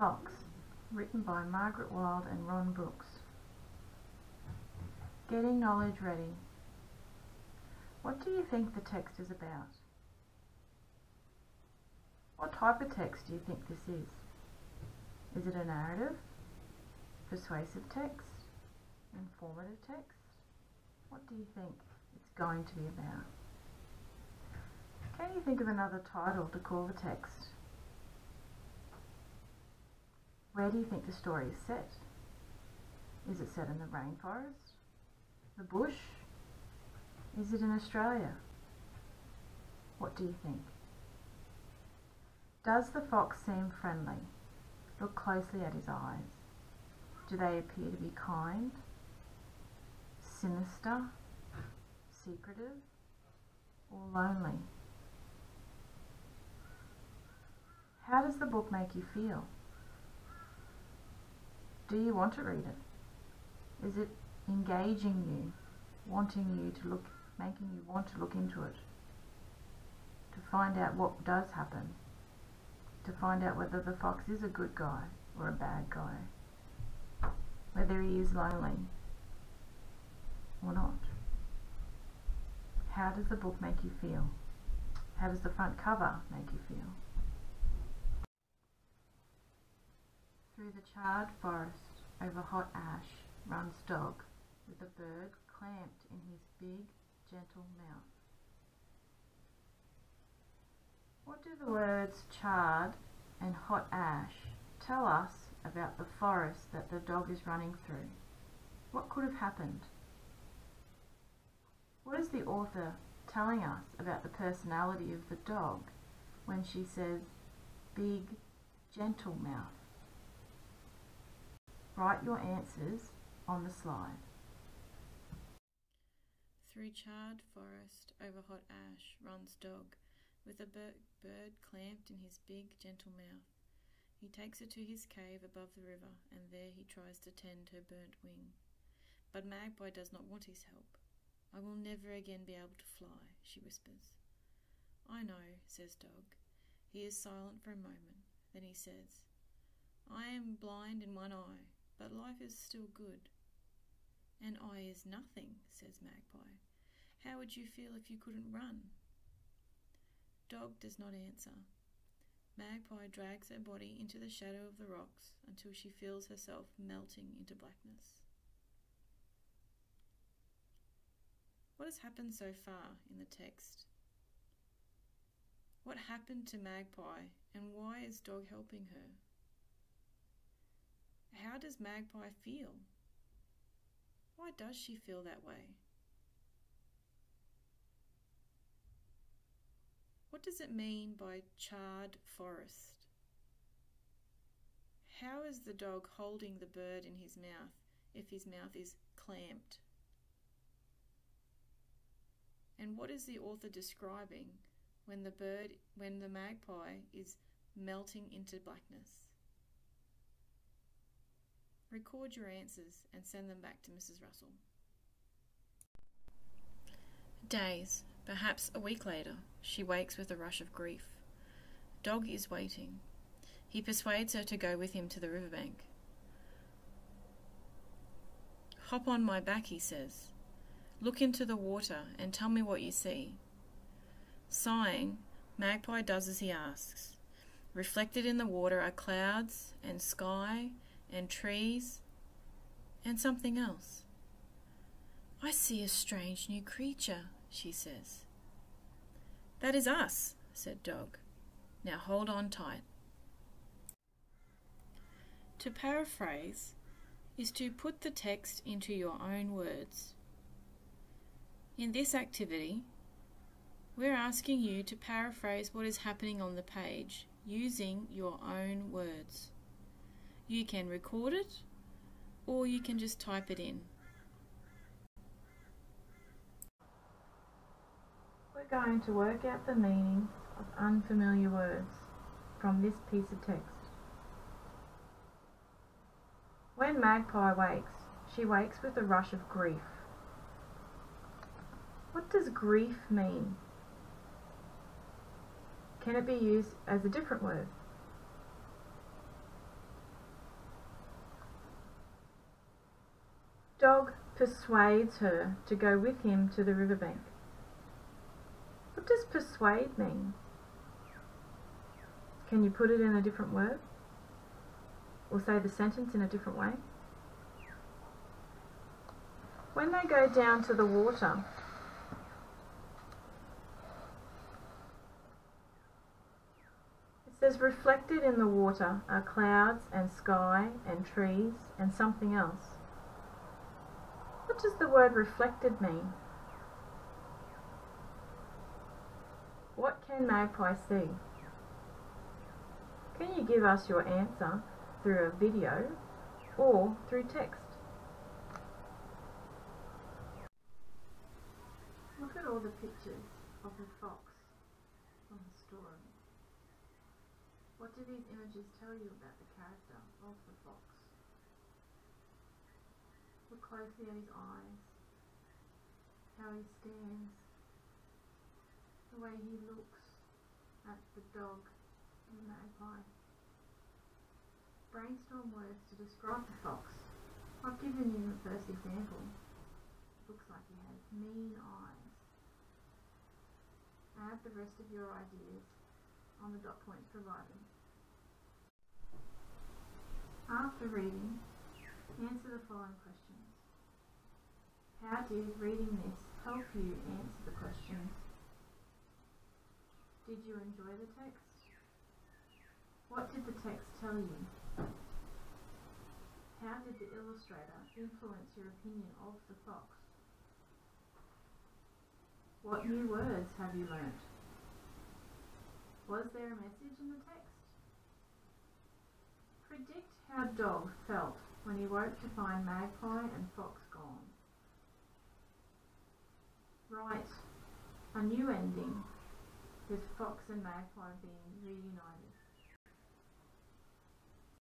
Fox, written by Margaret Wild and Ron Brooks. Getting knowledge ready. What do you think the text is about? What type of text do you think this is? Is it a narrative? Persuasive text? Informative text? What do you think it's going to be about? Can you think of another title to call the text? Where do you think the story is set? Is it set in the rainforest? The bush? Is it in Australia? What do you think? Does the fox seem friendly? Look closely at his eyes. Do they appear to be kind, sinister, secretive, or lonely? How does the book make you feel? Do you want to read it? Is it engaging you, wanting you to look, making you want to look into it, to find out what does happen, to find out whether the fox is a good guy or a bad guy, whether he is lonely or not? How does the book make you feel? How does the front cover make you feel? Through the charred forest, over hot ash, runs dog, with a bird clamped in his big, gentle mouth. What do the words charred and hot ash tell us about the forest that the dog is running through? What could have happened? What is the author telling us about the personality of the dog when she says big, gentle mouth? Write your answers on the slide. Through charred forest, over hot ash, runs dog, with a bir bird clamped in his big, gentle mouth. He takes her to his cave above the river, and there he tries to tend her burnt wing. But Magpie does not want his help. I will never again be able to fly, she whispers. I know, says Dog. He is silent for a moment. Then he says, I am blind in one eye, but life is still good. An eye is nothing, says Magpie. How would you feel if you couldn't run? Dog does not answer. Magpie drags her body into the shadow of the rocks until she feels herself melting into blackness. What has happened so far in the text? What happened to Magpie and why is Dog helping her? How does Magpie feel? Why does she feel that way? What does it mean by charred forest? How is the dog holding the bird in his mouth if his mouth is clamped? And what is the author describing when the bird, when the magpie is melting into blackness? Record your answers and send them back to Mrs. Russell. Days, perhaps a week later, she wakes with a rush of grief. Dog is waiting. He persuades her to go with him to the riverbank. Hop on my back, he says. Look into the water and tell me what you see. Sighing, Magpie does as he asks. Reflected in the water are clouds and sky and trees and something else. I see a strange new creature, she says. That is us, said Dog. Now hold on tight. To paraphrase is to put the text into your own words. In this activity, we're asking you to paraphrase what is happening on the page using your own words. You can record it or you can just type it in. We're going to work out the meaning of unfamiliar words from this piece of text. When Magpie wakes, she wakes with a rush of grief. What does grief mean? Can it be used as a different word? Dog persuades her to go with him to the riverbank. What does persuade mean? Can you put it in a different word? Or say the sentence in a different way? When they go down to the water, it says reflected in the water are clouds and sky and trees and something else. What does the word reflected mean? What can Magpie see? Can you give us your answer through a video or through text? Look at all the pictures of the fox on the story. What do these images tell you about the character of the fox? Look closely at his eyes, how he stands, the way he looks at the dog and the magpie. Brainstorm words to describe the fox. I've given you the first example. Looks like he has mean eyes. Add the rest of your ideas on the dot points provided. After reading, answer the following questions. How did reading this help you answer the questions? Did you enjoy the text? What did the text tell you? How did the illustrator influence your opinion of the fox? What new words have you learnt? Was there a message in the text? Predict how Dog felt when he woke to find Magpie and Fox gone. Write, a new ending with Fox and Magpie being reunited.